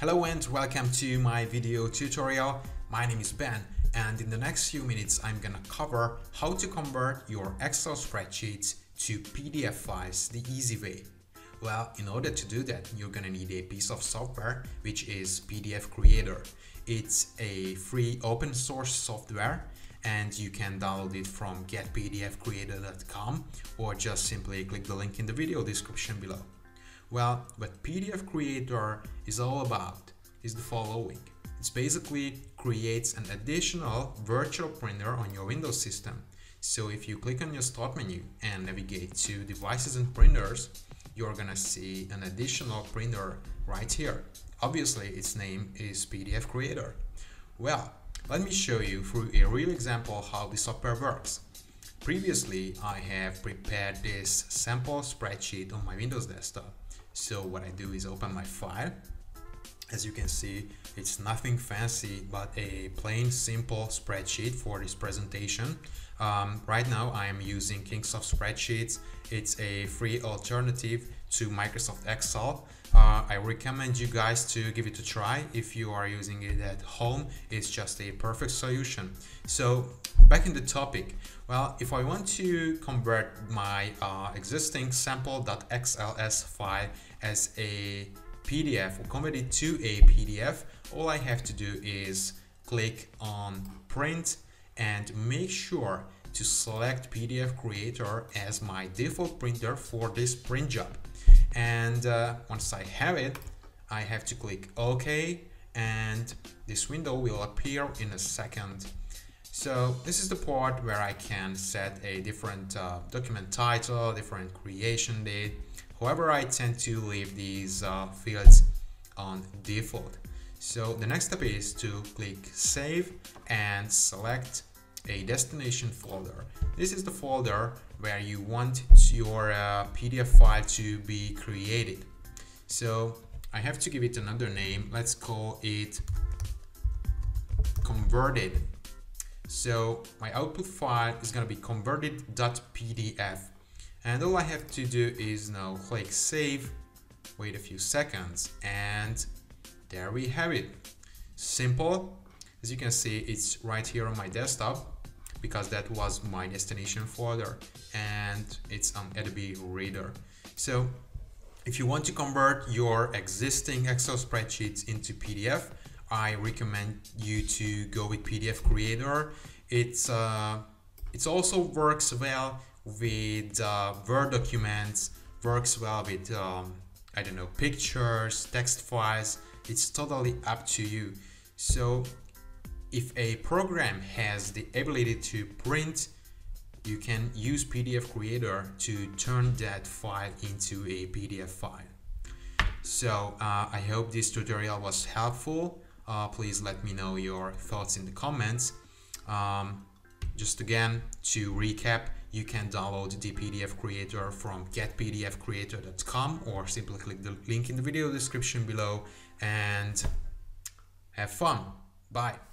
Hello and welcome to my video tutorial. My name is Ben and in the next few minutes I'm gonna cover how to convert your Excel spreadsheets to PDF files the easy way. Well, in order to do that, you're gonna need a piece of software which is PDF Creator. It's a free open source software and you can download it from getpdfcreator.com or just simply click the link in the video description below. Well, what PDF Creator is all about is the following. It basically creates an additional virtual printer on your Windows system. So if you click on your start menu and navigate to devices and printers, you're gonna see an additional printer right here. Obviously, its name is PDF Creator. Well, let me show you through a real example how the software works. Previously, I have prepared this sample spreadsheet on my Windows desktop so what I do is open my file. As you can see, it's nothing fancy, but a plain simple spreadsheet for this presentation. Um, right now I am using Kingsoft Spreadsheets. It's a free alternative to Microsoft Excel. Uh, I recommend you guys to give it a try. If you are using it at home, it's just a perfect solution. So back in the topic, well, if I want to convert my uh, existing sample.xls file as a PDF or convert it to a PDF, all I have to do is click on print and make sure to select PDF Creator as my default printer for this print job. And uh, once I have it, I have to click OK and this window will appear in a second. So this is the part where I can set a different uh, document title, different creation date. However, I tend to leave these uh, fields on default. So the next step is to click save and select a destination folder. This is the folder where you want your uh, PDF file to be created. So I have to give it another name. Let's call it converted. So my output file is going to be converted.pdf. And all I have to do is now click save, wait a few seconds, and there we have it. Simple. As you can see, it's right here on my desktop because that was my destination folder and it's on Adobe Reader. So if you want to convert your existing Excel spreadsheets into PDF, I recommend you to go with PDF Creator. It's uh, it also works well with uh, Word documents, works well with um, I don't know pictures, text files. It's totally up to you. So if a program has the ability to print, you can use PDF Creator to turn that file into a PDF file. So uh, I hope this tutorial was helpful. Uh, please let me know your thoughts in the comments. Um, just again, to recap, you can download the PDF Creator from getpdfcreator.com or simply click the link in the video description below and have fun. Bye.